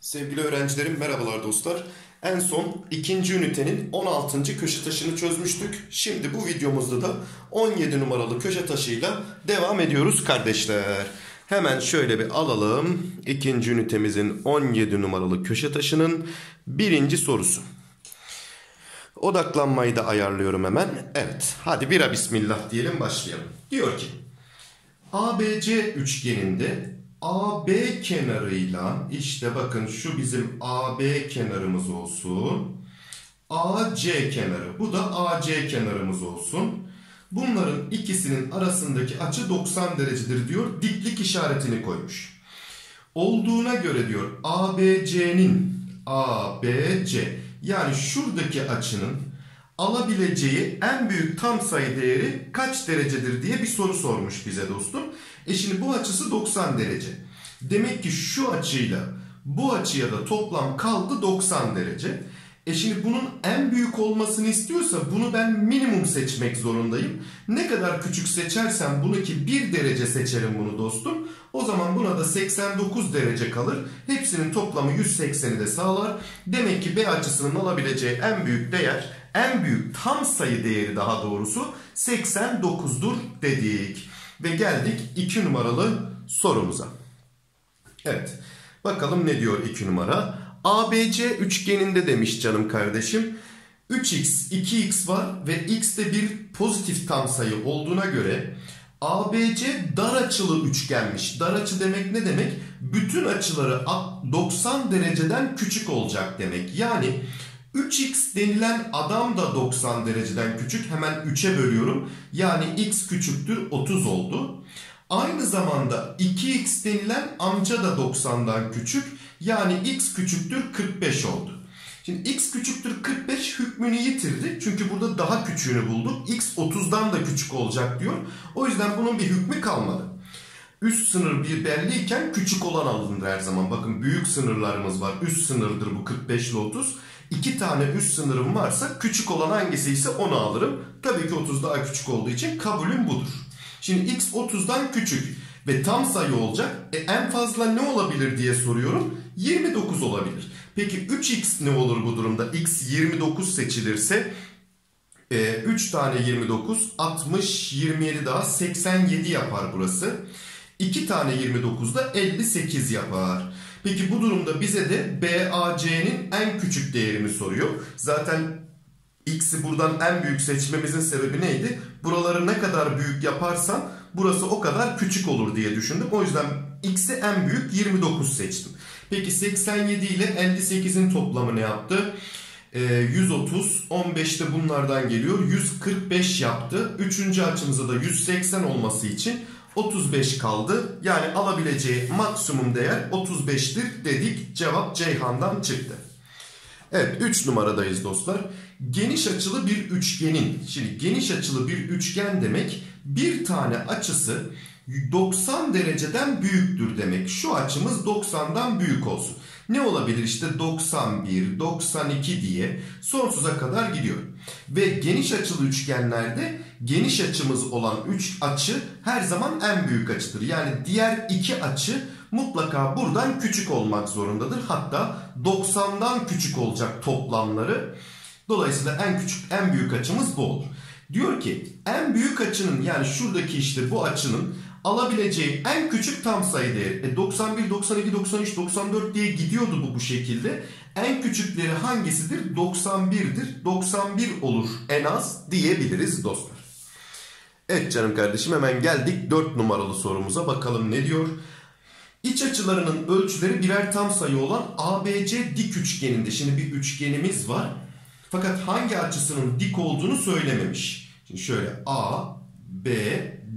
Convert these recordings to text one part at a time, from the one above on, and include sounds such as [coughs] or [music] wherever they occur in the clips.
Sevgili öğrencilerim merhabalar dostlar. En son ikinci ünitenin 16. köşe taşını çözmüştük. Şimdi bu videomuzda da 17 numaralı köşe taşıyla devam ediyoruz kardeşler. Hemen şöyle bir alalım. İkinci ünitemizin 17 numaralı köşe taşının birinci sorusu. Odaklanmayı da ayarlıyorum hemen. Evet hadi bira bismillah diyelim başlayalım. Diyor ki ABC üçgeninde AB kenarıyla işte bakın şu bizim AB kenarımız olsun. AC kenarı bu da AC kenarımız olsun. Bunların ikisinin arasındaki açı 90 derecedir diyor. Diklik işaretini koymuş. Olduğuna göre diyor ABC'nin ABC yani şuradaki açının alabileceği en büyük tam sayı değeri kaç derecedir diye bir soru sormuş bize dostum. E şimdi bu açısı 90 derece. Demek ki şu açıyla bu açıya da toplam kaldı 90 derece. E şimdi bunun en büyük olmasını istiyorsa bunu ben minimum seçmek zorundayım. Ne kadar küçük seçersem bunu ki 1 derece seçerim bunu dostum. O zaman buna da 89 derece kalır. Hepsinin toplamı 180'i de sağlar. Demek ki B açısının alabileceği en büyük değer, en büyük tam sayı değeri daha doğrusu 89'dur dedik. Ve geldik 2 numaralı sorumuza. Evet. Bakalım ne diyor 2 numara? ABC üçgeninde demiş canım kardeşim. 3x, 2x var ve x de bir pozitif tam sayı olduğuna göre ABC dar açılı üçgenmiş. Dar açı demek ne demek? Bütün açıları 90 dereceden küçük olacak demek. Yani 3x denilen adam da 90 dereceden küçük. Hemen 3'e bölüyorum. Yani x küçüktür 30 oldu. Aynı zamanda 2x denilen amca da 90'dan küçük. Yani x küçüktür 45 oldu. Şimdi x küçüktür 45 hükmünü yitirdi. Çünkü burada daha küçüğünü bulduk. x 30'dan da küçük olacak diyor. O yüzden bunun bir hükmü kalmadı. Üst sınır bir belliyken küçük olan alınır her zaman. Bakın büyük sınırlarımız var. Üst sınırdır bu 45 ile 30. İki tane üst sınırım varsa küçük olan hangisi ise onu alırım. Tabii ki 30 daha küçük olduğu için kabulüm budur. Şimdi x 30'dan küçük ve tam sayı olacak. E, en fazla ne olabilir diye soruyorum. 29 olabilir. Peki 3x ne olur bu durumda? x 29 seçilirse e, 3 tane 29 60 27 daha 87 yapar burası. 2 tane 29 da 58 yapar. Peki bu durumda bize de BAC'nin en küçük değerini soruyor. Zaten x'i buradan en büyük seçmemizin sebebi neydi? Buraları ne kadar büyük yaparsam burası o kadar küçük olur diye düşündüm. O yüzden x'i en büyük 29 seçtim. Peki 87 ile 58'in toplamı ne yaptı? Ee, 130, 15 de bunlardan geliyor. 145 yaptı. Üçüncü açımıza da 180 olması için 35 kaldı. Yani alabileceği maksimum değer 35'tir dedik. Cevap Ceyhan'dan çıktı. Evet 3 numaradayız dostlar. Geniş açılı bir üçgenin, şimdi geniş açılı bir üçgen demek bir tane açısı 90 dereceden büyüktür demek. Şu açımız 90'dan büyük olsun. Ne olabilir işte 91, 92 diye sonsuza kadar gidiyor. Ve geniş açılı üçgenlerde geniş açımız olan 3 açı her zaman en büyük açıdır. Yani diğer iki açı mutlaka buradan küçük olmak zorundadır. Hatta 90'dan küçük olacak toplamları. Dolayısıyla en küçük en büyük açımız bu olur. Diyor ki en büyük açının yani şuradaki işte bu açının alabileceği en küçük tam sayı değeri. E 91, 92, 93, 94 diye gidiyordu bu bu şekilde. En küçükleri hangisidir? 91'dir. 91 olur en az diyebiliriz dostlar. Evet canım kardeşim hemen geldik 4 numaralı sorumuza. Bakalım ne diyor? İç açılarının ölçüleri birer tam sayı olan ABC dik üçgeninde. Şimdi bir üçgenimiz var. Fakat hangi açısının dik olduğunu söylememiş. Şimdi şöyle A, B,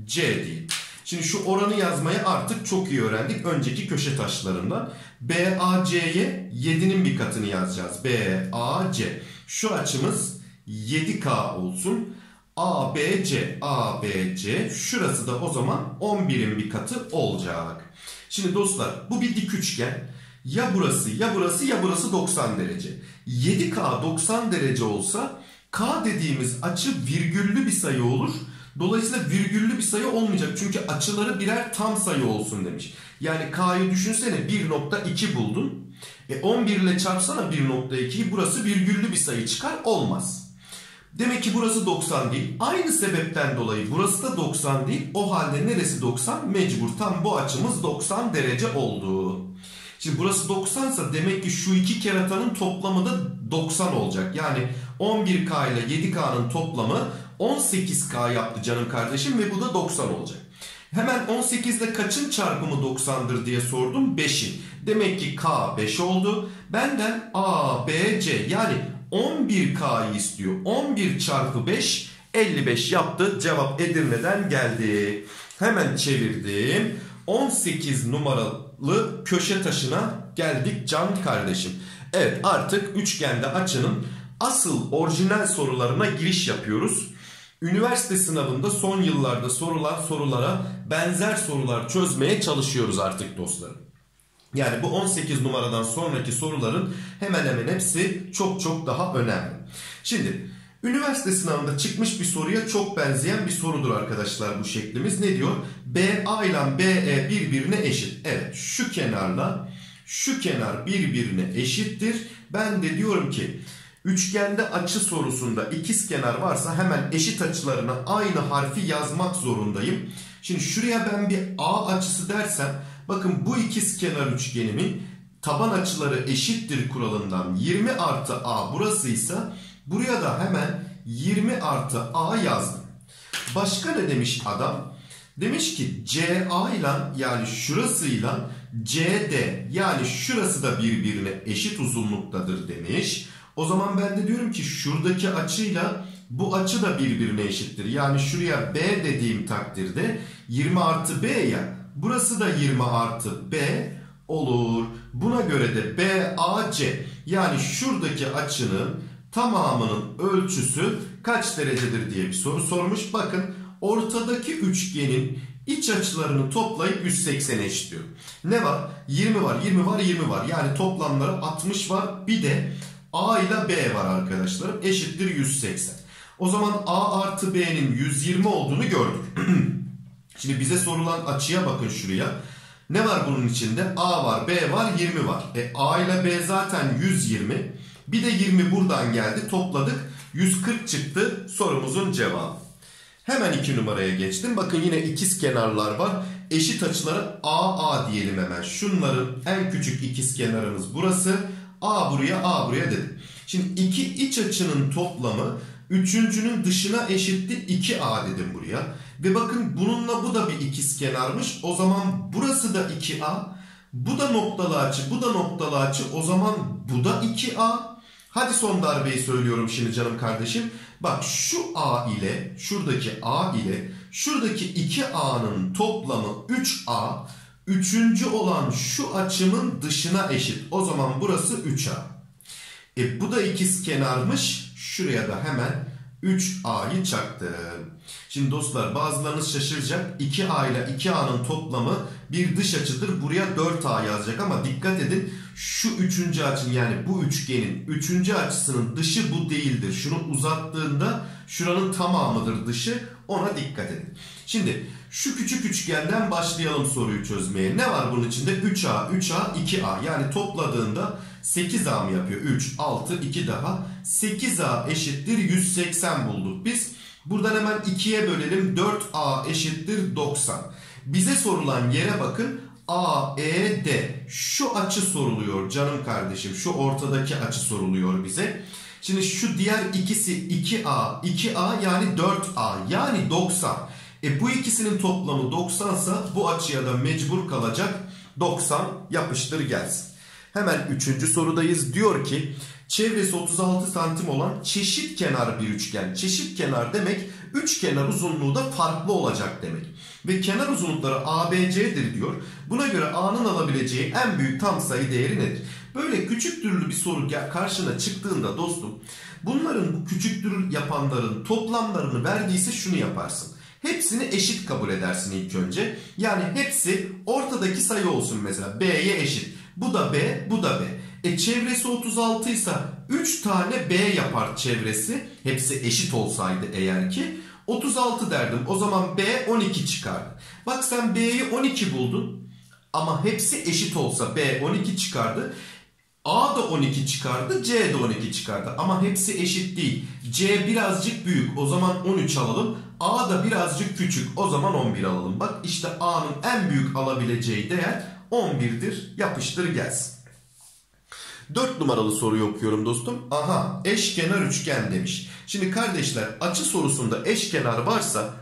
C diye. Şimdi şu oranı yazmayı artık çok iyi öğrendik. Önceki köşe taşlarından. BAC'ye 7'nin bir katını yazacağız. BAC. Şu açımız 7K olsun. ABC, ABC. Şurası da o zaman 11'in bir katı olacak. Şimdi dostlar bu bir dik üçgen. Ya burası ya burası ya burası 90 derece. 7K 90 derece olsa K dediğimiz açı virgüllü bir sayı olur. Dolayısıyla virgüllü bir sayı olmayacak. Çünkü açıları birer tam sayı olsun demiş. Yani K'yı düşünsene 1.2 buldun. E 11 ile çarpsana 1.2'yi burası virgüllü bir sayı çıkar olmaz. Demek ki burası 90 değil. Aynı sebepten dolayı burası da 90 değil. O halde neresi 90? Mecbur tam bu açımız 90 derece oldu. Şimdi burası 90 ise demek ki şu iki keratanın toplamı da 90 olacak. Yani 11K ile 7K'nın toplamı 18K yaptı canım kardeşim ve bu da 90 olacak. Hemen 18 ile kaçın çarpımı 90'dır diye sordum. 5'in. Demek ki K 5 oldu. Benden A, B, C yani 11K'yı istiyor. 11 çarpı 5 55 yaptı. Cevap Edirne'den geldi. Hemen çevirdim. 18 numaralı köşe taşına geldik can kardeşim. Evet artık üçgende açının asıl orijinal sorularına giriş yapıyoruz. Üniversite sınavında son yıllarda sorulan sorulara benzer sorular çözmeye çalışıyoruz artık dostlarım. Yani bu 18 numaradan sonraki soruların hemen hemen hepsi çok çok daha önemli. Şimdi üniversite sınavında çıkmış bir soruya çok benzeyen bir sorudur arkadaşlar bu şeklimiz. Ne diyor? BA ile BE birbirine eşit. Evet şu kenarla şu kenar birbirine eşittir. Ben de diyorum ki Üçgende açı sorusunda ikiz kenar varsa hemen eşit açılarına aynı harfi yazmak zorundayım. Şimdi şuraya ben bir A açısı dersem bakın bu ikiz kenar üçgenimin taban açıları eşittir kuralından 20 artı A burasıysa buraya da hemen 20 artı A yazdım. Başka ne demiş adam? Demiş ki CA ile yani şurasıyla CD yani şurası da birbirine eşit uzunluktadır demiş. O zaman ben de diyorum ki şuradaki açıyla bu açı da birbirine eşittir. Yani şuraya B dediğim takdirde 20 artı B ya. Burası da 20 artı B olur. Buna göre de BAC yani şuradaki açının tamamının ölçüsü kaç derecedir diye bir soru sormuş. Bakın ortadaki üçgenin iç açılarını toplayıp 180 eşitliyor. Ne var? 20 var, 20 var, 20 var. Yani toplamları 60 var. Bir de A ile B var arkadaşlarım. Eşittir 180. O zaman A artı B'nin 120 olduğunu gördük. [clears throat] Şimdi bize sorulan açıya bakın şuraya. Ne var bunun içinde? A var, B var, 20 var. E A ile B zaten 120. Bir de 20 buradan geldi. Topladık. 140 çıktı sorumuzun cevabı. Hemen 2 numaraya geçtim. Bakın yine ikiz kenarlar var. Eşit açıları AA diyelim hemen. Şunların en küçük ikiz kenarımız burası. A buraya A buraya dedim. Şimdi iki iç açının toplamı üçüncünün dışına eşittir 2A dedim buraya. Ve bakın bununla bu da bir ikiz kenarmış. O zaman burası da 2A. Bu da noktalı açı, bu da noktalı açı. O zaman bu da 2A. Hadi son darbeyi söylüyorum şimdi canım kardeşim. Bak şu A ile şuradaki A ile şuradaki 2A'nın toplamı 3A. Üçüncü olan şu açımın dışına eşit. O zaman burası 3A. E bu da ikiz kenarmış. Şuraya da hemen 3A'yı çaktım. Şimdi dostlar bazılarınız şaşıracak. 2A ile 2A'nın toplamı bir dış açıdır. Buraya 4A yazacak ama dikkat edin. Şu üçüncü açın yani bu üçgenin üçüncü açısının dışı bu değildir. Şunu uzattığında şuranın tamamıdır dışı. Ona dikkat edin. Şimdi şu küçük üçgenden başlayalım soruyu çözmeye. Ne var bunun içinde? 3A, 3A, 2A. Yani topladığında 8A mı yapıyor? 3, 6, 2 daha. 8A eşittir 180 bulduk biz. Buradan hemen 2'ye bölelim. 4A eşittir 90. Bize sorulan yere bakın. AED şu açı soruluyor canım kardeşim. Şu ortadaki açı soruluyor bize. Şimdi şu diğer ikisi 2A, 2A yani 4A yani 90. E bu ikisinin toplamı 90 ise bu açıya da mecbur kalacak 90 yapıştır gelsin. Hemen üçüncü sorudayız. Diyor ki çevresi 36 santim olan çeşit kenar bir üçgen. Çeşit kenar demek üç kenar uzunluğu da farklı olacak demek. Ve kenar uzunlukları ABC'dir diyor. Buna göre A'nın alabileceği en büyük tam sayı değeri nedir? Böyle küçük türlü bir soru karşına çıktığında dostum bunların bu küçük türlü yapanların toplamlarını verdiyse şunu yaparsın. Hepsini eşit kabul edersin ilk önce. Yani hepsi ortadaki sayı olsun mesela. B'ye eşit. Bu da B, bu da B. E çevresi 36 ise 3 tane B yapar çevresi. Hepsi eşit olsaydı eğer ki. 36 derdim. O zaman B 12 çıkardı. Bak sen B'yi 12 buldun. Ama hepsi eşit olsa B 12 çıkardı. A da 12 çıkardı, C de 12 çıkardı. Ama hepsi eşit değil. C birazcık büyük, o zaman 13 alalım. A da birazcık küçük, o zaman 11 alalım. Bak işte A'nın en büyük alabileceği değer 11'dir. Yapıştır gelsin. 4 numaralı soruyu okuyorum dostum. Aha eşkenar üçgen demiş. Şimdi kardeşler açı sorusunda eşkenar varsa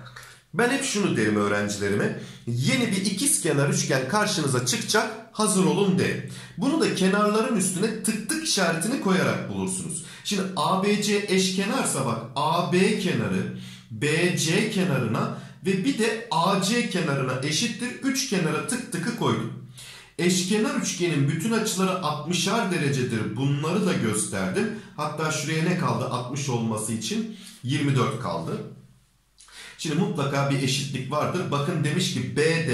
ben hep şunu derim öğrencilerime. Yeni bir ikizkenar üçgen karşınıza çıkacak hazır olun derim. Bunu da kenarların üstüne tık tık işaretini koyarak bulursunuz. Şimdi ABC eşkenarsa bak AB kenarı BC kenarına ve bir de AC kenarına eşittir. Üç kenara tık tıkı koydum. Eşkenar üçgenin bütün açıları 60'ar derecedir. Bunları da gösterdim. Hatta şuraya ne kaldı? 60 olması için 24 kaldı. Şimdi mutlaka bir eşitlik vardır. Bakın demiş ki BD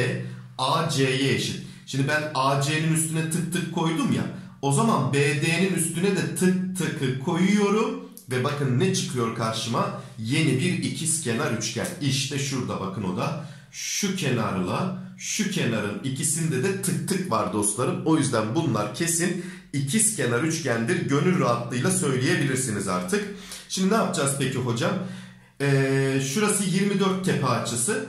AC'ye eşit. Şimdi ben AC'nin üstüne tık tık koydum ya. O zaman BD'nin üstüne de tık tıkı koyuyorum. Ve bakın ne çıkıyor karşıma? Yeni bir ikizkenar üçgen. İşte şurada bakın o da. Şu kenarla şu kenarın ikisinde de tık tık var dostlarım. O yüzden bunlar kesin ikizkenar üçgendir. Gönül rahatlığıyla söyleyebilirsiniz artık. Şimdi ne yapacağız peki hocam? Ee, şurası 24 tepe açısı.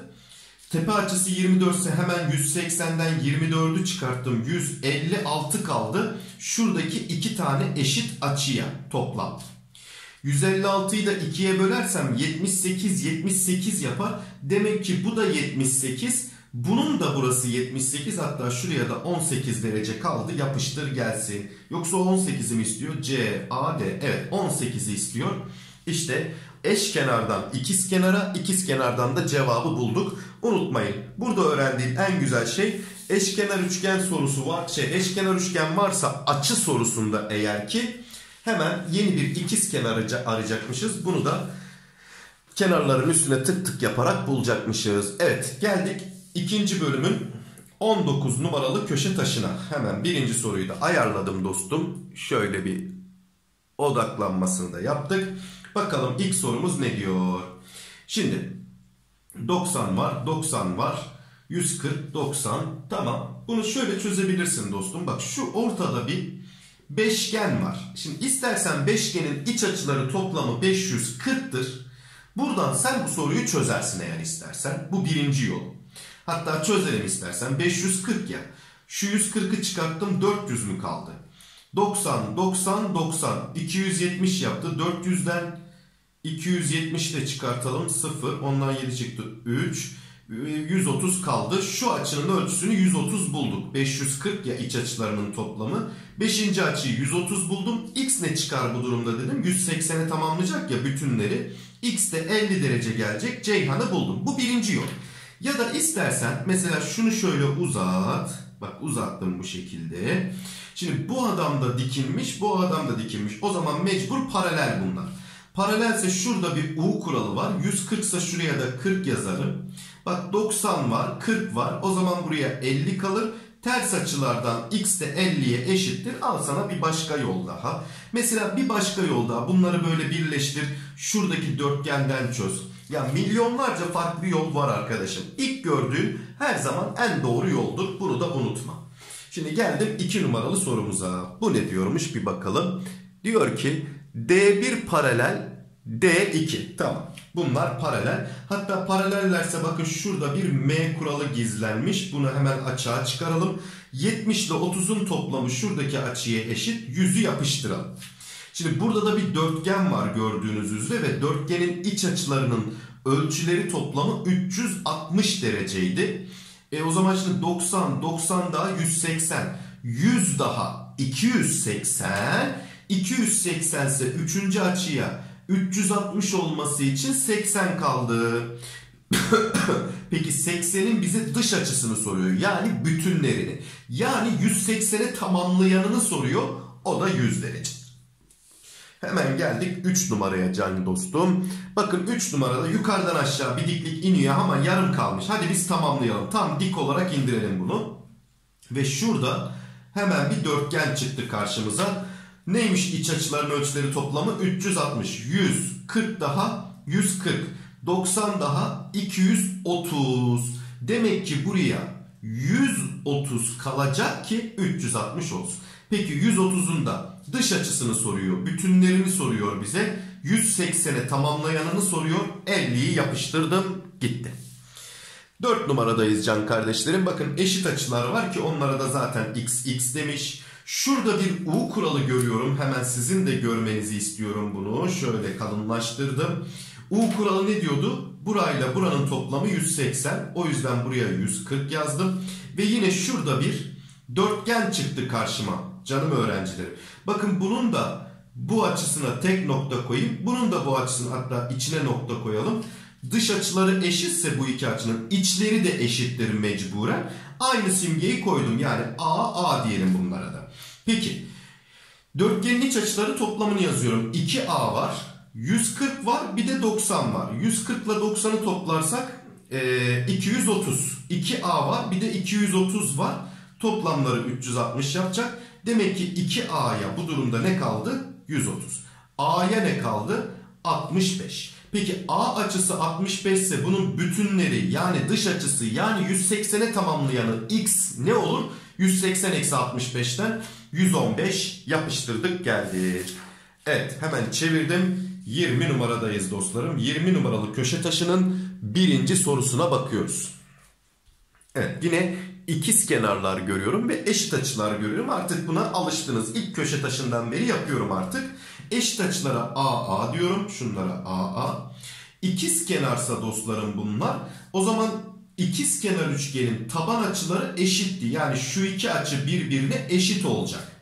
Tepe açısı 24 ise hemen 180'den 24'ü çıkarttım. 156 kaldı. Şuradaki iki tane eşit açıya toplam. 156'yı da 2'ye bölersem 78 78 yapar. Demek ki bu da 78. Bunun da burası 78 hatta şuraya da 18 derece kaldı. Yapıştır gelsin. Yoksa 18'i mi istiyor? C, A, D. Evet 18'i istiyor. İşte eş kenardan ikiz kenara, ikiz kenardan da cevabı bulduk. Unutmayın. Burada öğrendiğim en güzel şey eşkenar üçgen sorusu var. Şey eşkenar üçgen varsa açı sorusunda eğer ki hemen yeni bir ikiz kenar arayacakmışız. Bunu da kenarların üstüne tık tık yaparak bulacakmışız. Evet geldik ikinci bölümün 19 numaralı köşe taşına. Hemen birinci soruyu da ayarladım dostum. Şöyle bir odaklanmasını da yaptık. Bakalım ilk sorumuz ne diyor? Şimdi 90 var, 90 var, 140, 90. Tamam. Bunu şöyle çözebilirsin dostum. Bak şu ortada bir beşgen var. Şimdi istersen beşgenin iç açıları toplamı 540'tır. Buradan sen bu soruyu çözersin eğer istersen. Bu birinci yol. Hatta çözelim istersen 540 ya. Şu 140'ı çıkarttım 400 mü kaldı? 90, 90, 90. 270 yaptı. 400'den 270 de çıkartalım. 0. Ondan 7 çıktı. 3. 130 kaldı. Şu açının ölçüsünü 130 bulduk. 540 ya iç açılarının toplamı. 5. açıyı 130 buldum. X ne çıkar bu durumda dedim. 180'e tamamlayacak ya bütünleri. X de 50 derece gelecek. Ceyhan'ı buldum. Bu birinci yol. Ya da istersen mesela şunu şöyle uzat. Bak uzattım bu şekilde. Şimdi bu adam da dikilmiş, bu adam da dikilmiş. O zaman mecbur paralel bunlar. Paralelse şurada bir U kuralı var. 140 ise şuraya da 40 yazarım. Bak 90 var, 40 var. O zaman buraya 50 kalır. Ters açılardan x de 50'ye eşittir. Al sana bir başka yol daha. Mesela bir başka yol daha. Bunları böyle birleştir. Şuradaki dörtgenden çöz. Ya milyonlarca farklı yol var arkadaşım. İlk gördüğün her zaman en doğru yoldur. Bunu da unutma. Şimdi geldim 2 numaralı sorumuza. Bu ne diyormuş bir bakalım. Diyor ki D1 paralel D2. Tamam. Bunlar paralel. Hatta paralellerse bakın şurada bir M kuralı gizlenmiş. Bunu hemen açığa çıkaralım. 70 ile 30'un toplamı şuradaki açıya eşit. 100'ü yapıştıralım. Şimdi burada da bir dörtgen var gördüğünüz üzere ve dörtgenin iç açılarının ölçüleri toplamı 360 dereceydi. E o zaman şimdi 90, 90 daha 180, 100 daha 280, 280 ise 3. açıya 360 olması için 80 kaldı. [coughs] Peki 80'in bize dış açısını soruyor. Yani bütünlerini. Yani 180'i tamamlayanını soruyor. O da 100 derece. Hemen geldik 3 numaraya can dostum. Bakın 3 numarada yukarıdan aşağı bir diklik iniyor ama yarım kalmış. Hadi biz tamamlayalım. Tam dik olarak indirelim bunu. Ve şurada hemen bir dörtgen çıktı karşımıza. Neymiş iç açıların ölçüleri toplamı? 360. 100. 40 daha 140. 90 daha 230. Demek ki buraya 130 kalacak ki 360 olsun. Peki 130'un da dış açısını soruyor. Bütünlerini soruyor bize. 180'e tamamlayanını soruyor. 50'yi yapıştırdım gitti. 4 numaradayız can kardeşlerim. Bakın eşit açılar var ki onlara da zaten x x demiş. Şurada bir U kuralı görüyorum. Hemen sizin de görmenizi istiyorum bunu. Şöyle kalınlaştırdım. U kuralı ne diyordu? Burayla buranın toplamı 180. O yüzden buraya 140 yazdım. Ve yine şurada bir dörtgen çıktı karşıma. Canım öğrencilerim. Bakın bunun da bu açısına tek nokta koyayım. Bunun da bu açısına hatta içine nokta koyalım. Dış açıları eşitse bu iki açının içleri de eşittir mecburen. Aynı simgeyi koydum. Yani A, A diyelim bunlara da. Peki. Dörtgenin iç açıları toplamını yazıyorum. 2A var. 140 var. Bir de 90 var. 140 ile 90'ı toplarsak e, 230. 2A var. Bir de 230 var. Toplamları 360 yapacak. Demek ki 2A'ya bu durumda ne kaldı? 130. A'ya ne kaldı? 65. Peki A açısı 65 ise bunun bütünleri yani dış açısı yani 180'e tamamlayanı x ne olur? 180 eksi 65'ten 115 yapıştırdık geldi. Evet hemen çevirdim. 20 numaradayız dostlarım. 20 numaralı köşe taşının birinci sorusuna bakıyoruz. Evet yine ikiz kenarlar görüyorum ve eşit açılar görüyorum. Artık buna alıştınız. İlk köşe taşından beri yapıyorum artık. Eşit açılara AA diyorum. Şunlara AA. İkiz kenarsa dostlarım bunlar. O zaman ikiz kenar üçgenin taban açıları eşitti. Yani şu iki açı birbirine eşit olacak.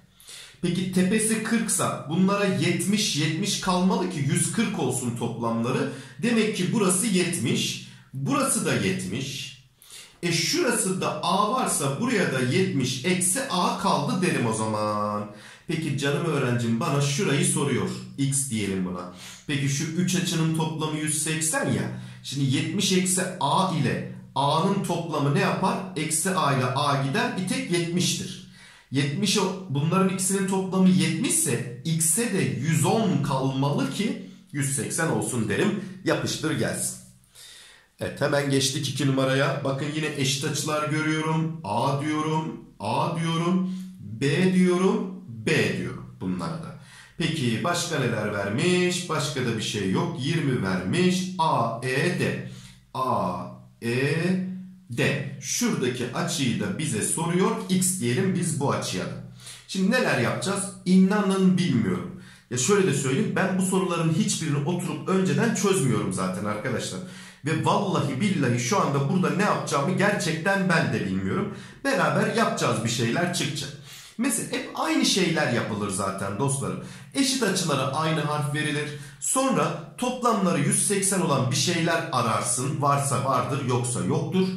Peki tepesi 40 sa bunlara 70 70 kalmalı ki 140 olsun toplamları. Demek ki burası 70. Burası da 70. E şurası da A varsa buraya da 70 eksi A kaldı derim o zaman. Peki canım öğrencim bana şurayı soruyor. X diyelim buna. Peki şu 3 açının toplamı 180 ya. Şimdi 70 eksi A ile A'nın toplamı ne yapar? Eksi A ile A gider bir tek 70'tir. 70 bunların ikisinin toplamı 70 ise x'e de 110 kalmalı ki 180 olsun derim. Yapıştır gelsin. Evet hemen geçtik 2 numaraya. Bakın yine eşit açılar görüyorum. A diyorum, A diyorum, B diyorum, B diyorum bunlara da. Peki başka neler vermiş? Başka da bir şey yok. 20 vermiş. A, E, D. A, E, D. Şuradaki açıyı da bize soruyor. X diyelim biz bu açıya da. Şimdi neler yapacağız? İnanın bilmiyorum. Ya şöyle de söyleyeyim. Ben bu soruların hiçbirini oturup önceden çözmüyorum zaten arkadaşlar. Ve vallahi billahi şu anda burada ne yapacağımı gerçekten ben de bilmiyorum. Beraber yapacağız bir şeyler çıkacak. Mesela hep aynı şeyler yapılır zaten dostlarım. Eşit açılara aynı harf verilir. Sonra toplamları 180 olan bir şeyler ararsın. Varsa vardır yoksa yoktur.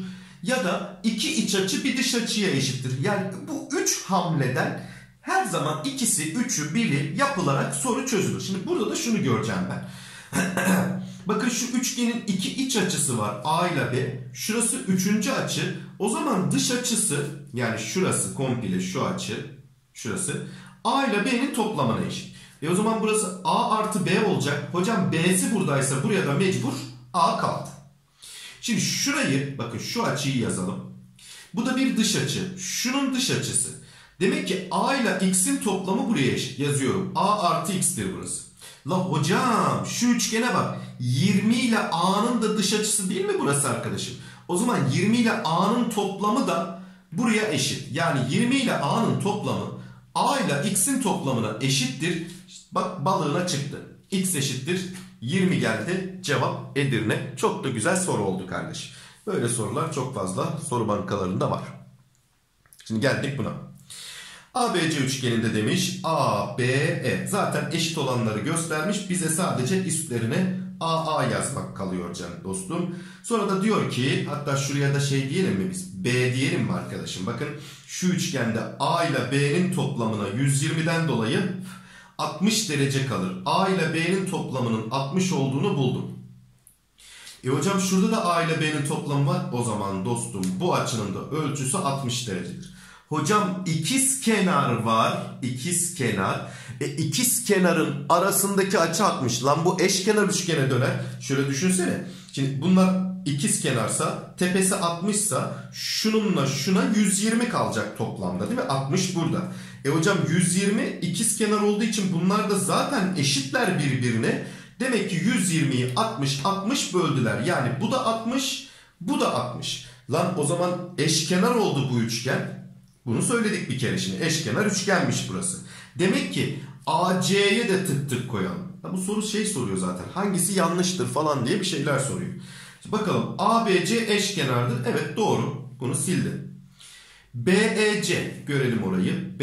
Ya da iki iç açı bir dış açıya eşittir. Yani bu üç hamleden her zaman ikisi üçü biri yapılarak soru çözülür. Şimdi burada da şunu göreceğim ben. [clears throat] Bakın şu üçgenin iki iç açısı var. A ile B. Şurası üçüncü açı. O zaman dış açısı yani şurası komple şu açı. Şurası. A ile B'nin toplamına eşit. E o zaman burası A artı B olacak. Hocam B'si buradaysa buraya da mecbur A kaldı. Şimdi şurayı bakın şu açıyı yazalım. Bu da bir dış açı. Şunun dış açısı. Demek ki A ile X'in toplamı buraya eşit. Yazıyorum. A artı X'tir burası. La hocam şu üçgene bak. 20 ile A'nın da dış açısı değil mi burası arkadaşım? O zaman 20 ile A'nın toplamı da buraya eşit. Yani 20 ile A'nın toplamı A ile X'in toplamına eşittir. Bak balığına çıktı. X eşittir 20 geldi. Cevap Edirne. Çok da güzel soru oldu kardeş. Böyle sorular çok fazla soru bankalarında var. Şimdi geldik buna. ABC üçgeninde demiş A, B, E. Zaten eşit olanları göstermiş. Bize sadece üstlerine AA yazmak kalıyor canım dostum. Sonra da diyor ki hatta şuraya da şey diyelim mi biz? B diyelim mi arkadaşım? Bakın şu üçgende A ile B'nin toplamına 120'den dolayı 60 derece kalır. A ile B'nin toplamının 60 olduğunu buldum. E hocam şurada da A ile B'nin toplamı var. O zaman dostum bu açının da ölçüsü 60 derecedir. Hocam ikiz kenar var. İkiz kenar. E ikiz kenarın arasındaki açı 60. Lan bu eşkenar üçgene döner. Şöyle düşünsene. Şimdi bunlar ikiz kenarsa tepesi 60 sa şununla şuna 120 kalacak toplamda değil mi? 60 burada. E hocam 120 ikiz kenar olduğu için bunlar da zaten eşitler birbirine. Demek ki 120'yi 60 60 böldüler. Yani bu da 60 bu da 60. Lan o zaman eşkenar oldu bu üçgen. Bunu söyledik bir kere şimdi. Eşkenar üçgenmiş burası. Demek ki AC'ye de tık tık koyalım. Bu soru şey soruyor zaten. Hangisi yanlıştır falan diye bir şeyler soruyor. Şimdi bakalım ABC eşkenardır. Evet doğru. Bunu sildim. BEC görelim orayı.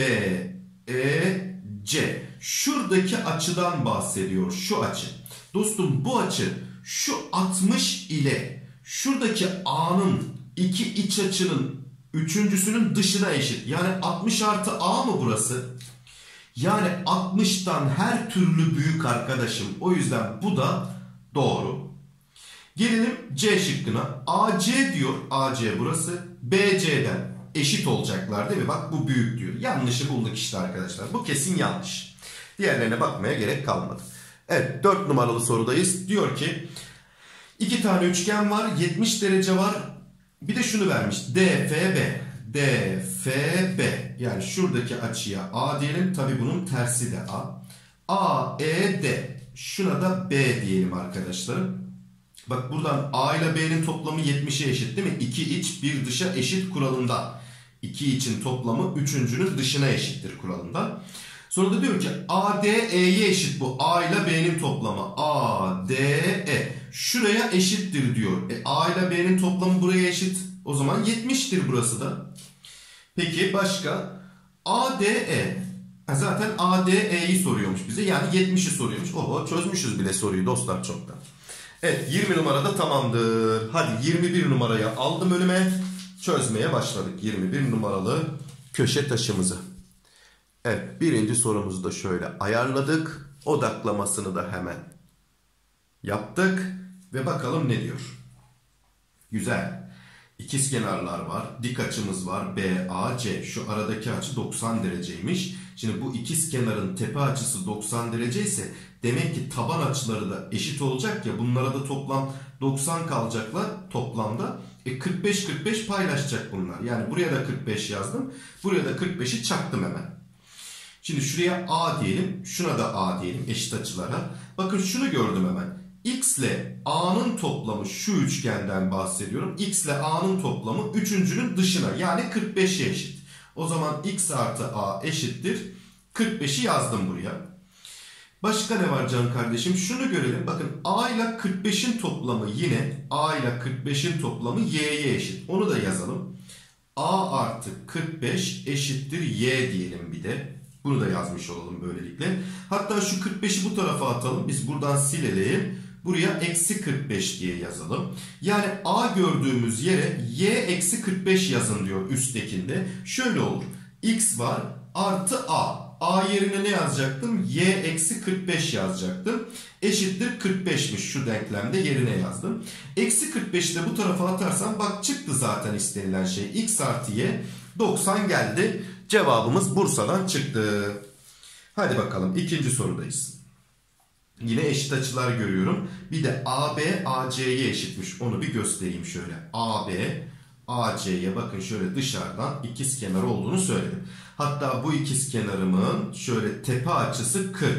BEC şuradaki açıdan bahsediyor. Şu açı. Dostum bu açı şu 60 ile şuradaki A'nın iki iç açının üçüncüsünün dışına eşit. Yani 60 artı A mı burası? Yani 60'tan her türlü büyük arkadaşım. O yüzden bu da doğru. Gelelim C şıkkına. AC diyor. AC burası. BC'den eşit olacaklar değil mi? Bak bu büyük diyor. Yanlışı bulduk işte arkadaşlar. Bu kesin yanlış. Diğerlerine bakmaya gerek kalmadı. Evet 4 numaralı sorudayız. Diyor ki iki tane üçgen var. 70 derece var. Bir de şunu vermiş. DFB. DFB. Yani şuradaki açıya A diyelim. Tabi bunun tersi de A. AED. Şuna da B diyelim arkadaşlarım. Bak buradan A ile B'nin toplamı 70'e eşit değil mi? 2 iç 1 dışa eşit kuralında. 2 için toplamı üçüncünün dışına eşittir kuralında. Sonra da diyor ki ADE'ye eşit bu. A ile B'nin toplamı. ADE. Şuraya eşittir diyor. E, A ile B'nin toplamı buraya eşit. O zaman 70'tir burası da. Peki başka? ADE. Zaten ADE'yi soruyormuş bize. Yani 70'i soruyormuş. Oho çözmüşüz bile soruyu dostlar çoktan. Evet 20 numarada tamamdır. Hadi 21 numaraya aldım önüme. Çözmeye başladık 21 numaralı köşe taşımızı. Evet birinci sorumuzu da şöyle ayarladık. Odaklamasını da hemen yaptık. Ve bakalım ne diyor. Güzel. İkiz kenarlar var. Dik açımız var. BAC. Şu aradaki açı 90 dereceymiş. Şimdi bu ikiz kenarın tepe açısı 90 derece ise demek ki taban açıları da eşit olacak ya. Bunlara da toplam 90 kalacaklar toplamda. E 45-45 paylaşacak bunlar. Yani buraya da 45 yazdım. Buraya da 45'i çaktım hemen. Şimdi şuraya A diyelim. Şuna da A diyelim eşit açılara. Bakın şunu gördüm hemen. X ile A'nın toplamı şu üçgenden bahsediyorum. X ile A'nın toplamı üçüncünün dışına yani 45'e eşit. O zaman X artı A eşittir. 45'i yazdım buraya. Başka ne var can kardeşim? Şunu görelim. Bakın A ile 45'in toplamı yine A ile 45'in toplamı Y'ye eşit. Onu da yazalım. A artı 45 eşittir Y diyelim bir de. Bunu da yazmış olalım böylelikle. Hatta şu 45'i bu tarafa atalım. Biz buradan silelim. Buraya eksi 45 diye yazalım. Yani A gördüğümüz yere Y eksi 45 yazın diyor üsttekinde. Şöyle olur. X var artı A. A yerine ne yazacaktım? Y eksi 45 yazacaktım. Eşittir 45'miş şu denklemde yerine yazdım. Eksi 45'i de bu tarafa atarsam bak çıktı zaten istenilen şey. X artı Y 90 geldi. Cevabımız Bursa'dan çıktı. Hadi bakalım ikinci sorudayız. Yine eşit açılar görüyorum. Bir de AB AC'ye eşitmiş. Onu bir göstereyim şöyle. AB AC'ye bakın şöyle dışarıdan ikiz kenar olduğunu söyledim. Hatta bu ikiz kenarımın şöyle tepe açısı 40.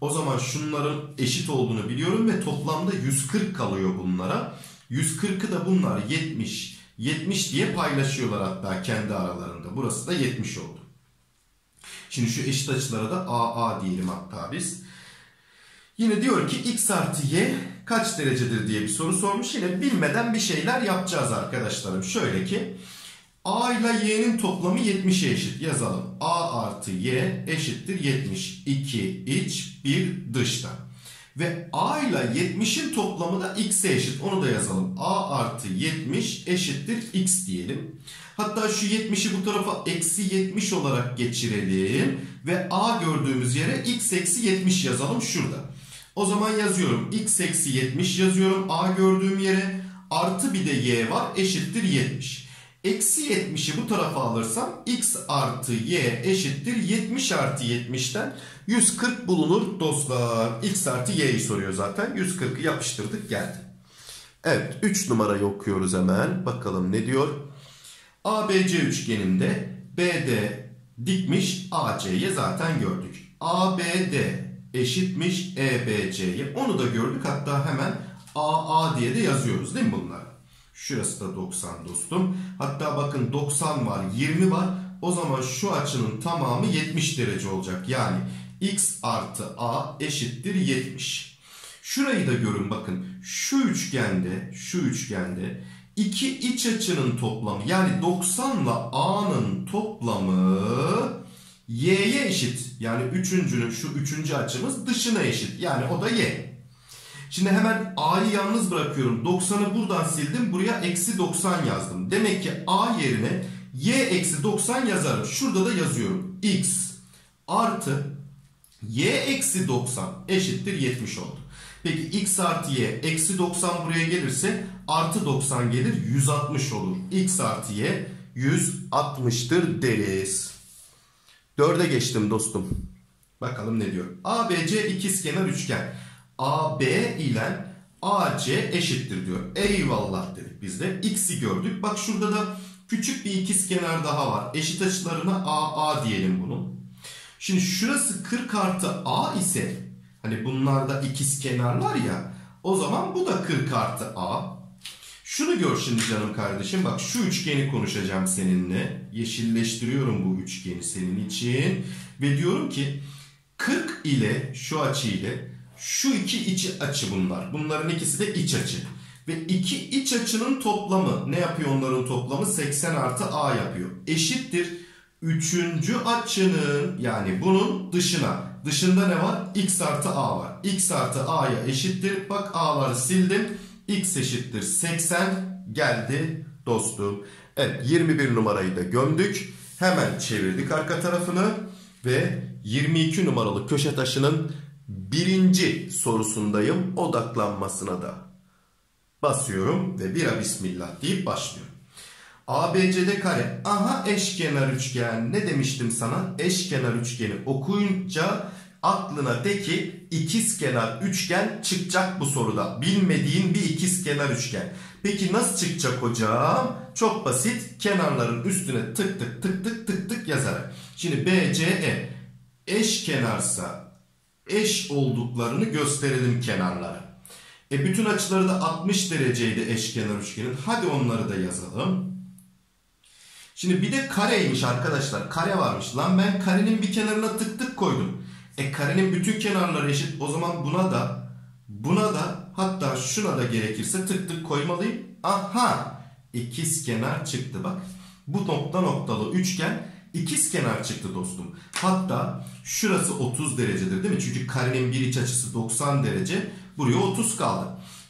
O zaman şunların eşit olduğunu biliyorum ve toplamda 140 kalıyor bunlara. 140'ı da bunlar 70 70 diye paylaşıyorlar hatta kendi aralarında. Burası da 70 oldu. Şimdi şu eşit açılara da AA diyelim hatta biz. Yine diyor ki x artı y kaç derecedir diye bir soru sormuş. Yine bilmeden bir şeyler yapacağız arkadaşlarım. Şöyle ki a ile y'nin toplamı 70'e eşit yazalım. a artı y eşittir 70. 2 iç 1 dışta. Ve a ile 70'in toplamı da x'e eşit. Onu da yazalım. a artı 70 eşittir x diyelim. Hatta şu 70'i bu tarafa eksi 70 olarak geçirelim. Ve a gördüğümüz yere x eksi 70 yazalım şurada. O zaman yazıyorum. X eksi 70 yazıyorum. A gördüğüm yere. Artı bir de Y var. Eşittir 70. Eksi 70'i bu tarafa alırsam X artı Y eşittir 70 artı 70'ten 140 bulunur dostlar. X artı Y'yi soruyor zaten. 140'ı yapıştırdık geldi. Evet 3 numarayı okuyoruz hemen. Bakalım ne diyor? ABC üçgeninde BD dikmiş AC'ye zaten gördük. ABD eşitmiş EBC'ye. Onu da gördük. Hatta hemen AA diye de yazıyoruz değil mi bunlar? Şurası da 90 dostum. Hatta bakın 90 var 20 var. O zaman şu açının tamamı 70 derece olacak. Yani x artı a eşittir 70. Şurayı da görün bakın. Şu üçgende, şu üçgende iki iç açının toplamı yani 90 ile a'nın toplamı y'ye eşit. Yani üçüncünün şu üçüncü açımız dışına eşit. Yani o da y. Şimdi hemen a'yı yalnız bırakıyorum. 90'ı buradan sildim. Buraya eksi 90 yazdım. Demek ki a yerine y eksi 90 yazarım. Şurada da yazıyorum. x artı y eksi 90 eşittir 70 oldu. Peki x artı y eksi 90 buraya gelirse artı 90 gelir 160 olur. x artı y 160'tır deriz. Dörde geçtim dostum. Bakalım ne diyor. ABC ikizkenar üçgen. AB ile AC eşittir diyor. Eyvallah dedik biz de. X'i gördük. Bak şurada da küçük bir ikizkenar daha var. Eşit açılarına AA diyelim bunun. Şimdi şurası 40 artı A ise hani bunlarda ikiz kenarlar ya o zaman bu da 40 artı A. Şunu gör şimdi canım kardeşim bak şu üçgeni konuşacağım seninle. Yeşilleştiriyorum bu üçgeni senin için. Ve diyorum ki 40 ile şu açı ile şu iki iç açı bunlar. Bunların ikisi de iç açı. Ve iki iç açının toplamı ne yapıyor onların toplamı? 80 artı A yapıyor. Eşittir. Üçüncü açının yani bunun dışına. Dışında ne var? X artı A var. X artı A'ya eşittir. Bak A'ları sildim. X eşittir 80 geldi dostum. Evet 21 numarayı da gömdük. Hemen çevirdik arka tarafını. Ve 22 numaralı köşe taşının birinci sorusundayım. Odaklanmasına da basıyorum ve bira bismillah deyip başlıyorum. ABCD kare. Aha eşkenar üçgen. Ne demiştim sana? Eşkenar üçgeni okuyunca aklına de ki ikizkenar üçgen çıkacak bu soruda. Bilmediğin bir ikizkenar üçgen. Peki nasıl çıkacak hocam? Çok basit. Kenarların üstüne tık tık tık tık tık tık yazarak. Şimdi BCE eşkenarsa eş olduklarını gösterelim kenarlara. E bütün açıları da 60 dereceydi eşkenar üçgenin. Hadi onları da yazalım. Şimdi bir de kareymiş arkadaşlar. Kare varmış. Lan ben karenin bir kenarına tık tık koydum. E karenin bütün kenarları eşit. O zaman buna da buna da hatta şuna da gerekirse tık tık koymalıyım. Aha! İkiz kenar çıktı bak. Bu nokta noktalı üçgen ikiz kenar çıktı dostum. Hatta şurası 30 derecedir değil mi? Çünkü karenin bir iç açısı 90 derece. Buraya 30 kaldı.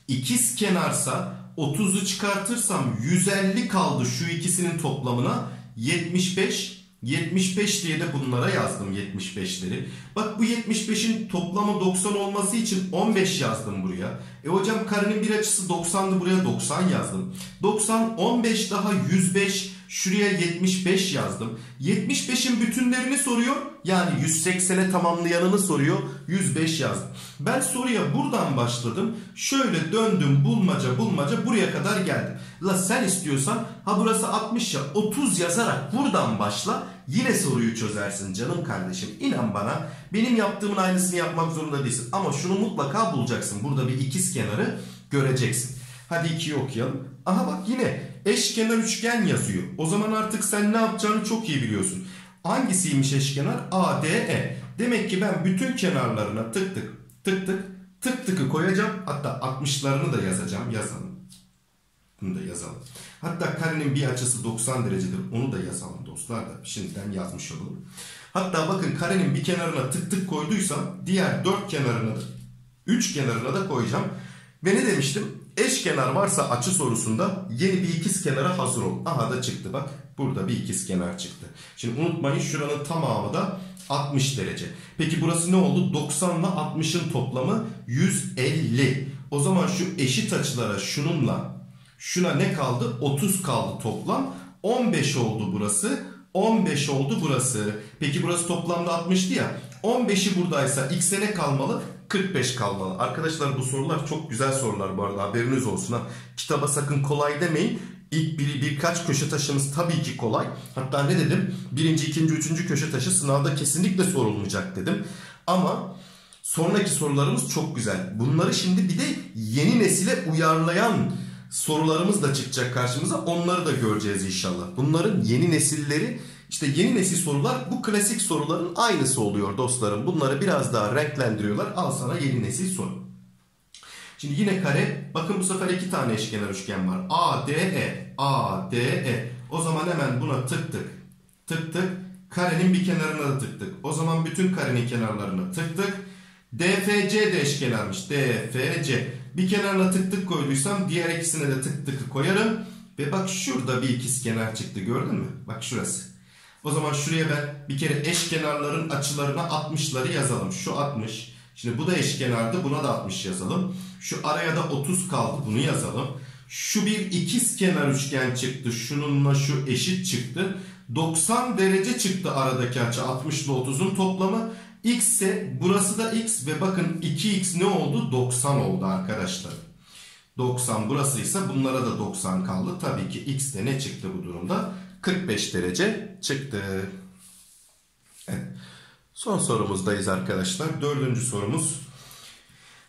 İkiz kenarsa 30'u çıkartırsam 150 kaldı şu ikisinin toplamına 75 75 diye de bunlara yazdım 75'leri. Bak bu 75'in toplamı 90 olması için 15 yazdım buraya. E hocam karenin bir açısı 90'dı buraya 90 yazdım. 90 15 daha 105 şuraya 75 yazdım. 75'in bütünlerini soruyor. Yani 180'e tamamlayanını soruyor. 105 yazdım. Ben soruya buradan başladım. Şöyle döndüm bulmaca bulmaca buraya kadar geldim. La sen istiyorsan ha burası 60 ya 30 yazarak buradan başla. Yine soruyu çözersin canım kardeşim. İnan bana benim yaptığımın aynısını yapmak zorunda değilsin. Ama şunu mutlaka bulacaksın. Burada bir ikiz kenarı göreceksin. Hadi 2'yi okuyalım. Aha bak yine eşkenar üçgen yazıyor. O zaman artık sen ne yapacağını çok iyi biliyorsun. Hangisiymiş eşkenar? ADE. Demek ki ben bütün kenarlarına tık tık tık tık tık tıkı koyacağım. Hatta 60'larını da yazacağım. Yazalım. Bunu da yazalım. Hatta karenin bir açısı 90 derecedir. Onu da yazalım dostlar da. Şimdiden yazmış olalım. Hatta bakın karenin bir kenarına tık tık koyduysam diğer dört kenarına da üç kenarına da koyacağım. Ve ne demiştim? Eşkenar varsa açı sorusunda yeni bir ikiz kenara hazır ol. Aha da çıktı bak. Burada bir ikiz kenar çıktı. Şimdi unutmayın şuranın tamamı da 60 derece. Peki burası ne oldu? 90 ile 60'ın toplamı 150. O zaman şu eşit açılara şununla şuna ne kaldı? 30 kaldı toplam. 15 oldu burası. 15 oldu burası. Peki burası toplamda 60'tı ya. 15'i buradaysa x'e ne kalmalı? 45 kalmalı. Arkadaşlar bu sorular çok güzel sorular bu arada haberiniz olsun ha. Kitaba sakın kolay demeyin. İlk bir, birkaç köşe taşımız tabii ki kolay. Hatta ne dedim? Birinci, ikinci, üçüncü köşe taşı sınavda kesinlikle sorulmayacak dedim. Ama sonraki sorularımız çok güzel. Bunları şimdi bir de yeni nesile uyarlayan sorularımız da çıkacak karşımıza. Onları da göreceğiz inşallah. Bunların yeni nesilleri işte yeni nesil sorular bu klasik soruların aynısı oluyor dostlarım. Bunları biraz daha renklendiriyorlar. Al sana yeni nesil soru. Şimdi yine kare. Bakın bu sefer iki tane eşkenar üçgen var. A, D, E. A, D, E. O zaman hemen buna tık tık. Tık tık. Karenin bir kenarına da tık tık. O zaman bütün karenin kenarlarına tık tık. DFC de eşkenarmış. DFC. Bir kenarına tık tık koyduysam diğer ikisine de tık tık koyarım. Ve bak şurada bir ikizkenar çıktı gördün mü? Bak şurası. O zaman şuraya ben bir kere eşkenarların açılarına 60'ları yazalım. Şu 60. Şimdi bu da eşkenardı. Buna da 60 yazalım. Şu araya da 30 kaldı. Bunu yazalım. Şu bir ikizkenar üçgen çıktı. Şununla şu eşit çıktı. 90 derece çıktı aradaki açı. 60 ile 30'un toplamı. X ise burası da X ve bakın 2X ne oldu? 90 oldu arkadaşlar. 90 burasıysa bunlara da 90 kaldı. Tabii ki X de ne çıktı bu durumda? 45 derece çıktı. Evet. Son sorumuzdayız arkadaşlar. Dördüncü sorumuz.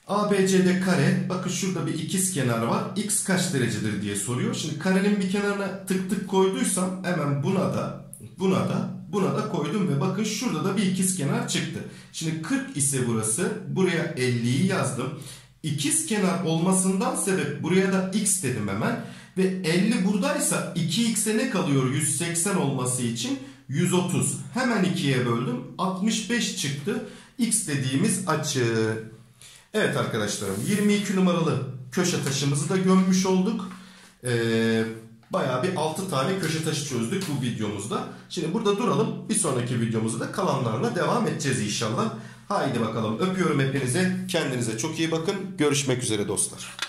ABCD kare. Bakın şurada bir ikiz kenar var. X kaç derecedir diye soruyor. Şimdi karenin bir kenarına tık tık koyduysam hemen buna da buna da buna da koydum ve bakın şurada da bir ikiz kenar çıktı. Şimdi 40 ise burası. Buraya 50'yi yazdım. İkiz kenar olmasından sebep buraya da x dedim hemen. Ve 50 buradaysa 2x'e ne kalıyor 180 olması için? 130. Hemen 2'ye böldüm. 65 çıktı. X dediğimiz açı. Evet arkadaşlarım 22 numaralı köşe taşımızı da gömmüş olduk. Ee, bayağı bir 6 tane köşe taşı çözdük bu videomuzda. Şimdi burada duralım. Bir sonraki videomuzda da kalanlarla devam edeceğiz inşallah. Haydi bakalım öpüyorum hepinize. Kendinize çok iyi bakın. Görüşmek üzere dostlar.